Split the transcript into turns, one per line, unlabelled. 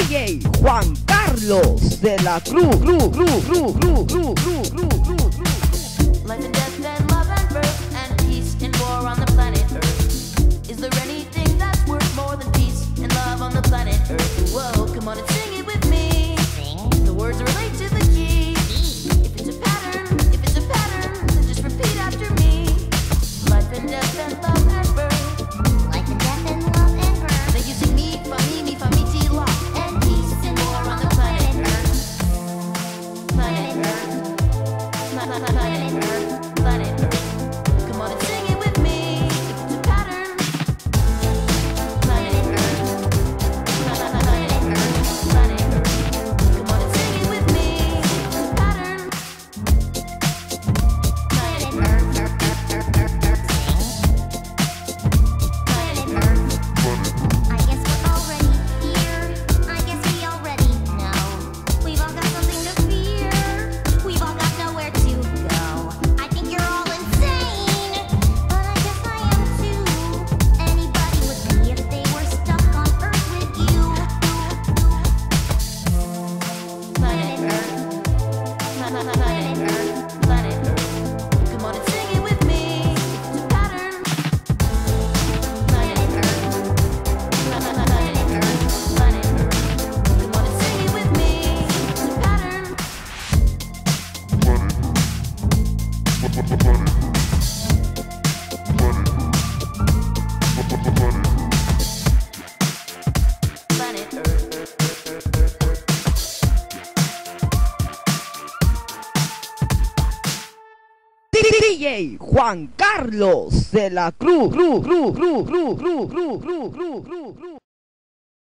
DJ Juan Carlos de la Cruz, Cruz, Cruz, Cruz, Cruz, Cruz, Cruz, Cruz.
Planet.
Juan Carlos de la Cruz. Cruz, Cruz, Cruz, Cruz, Cruz, Cruz, Cruz, Cruz, Cruz, Cruz.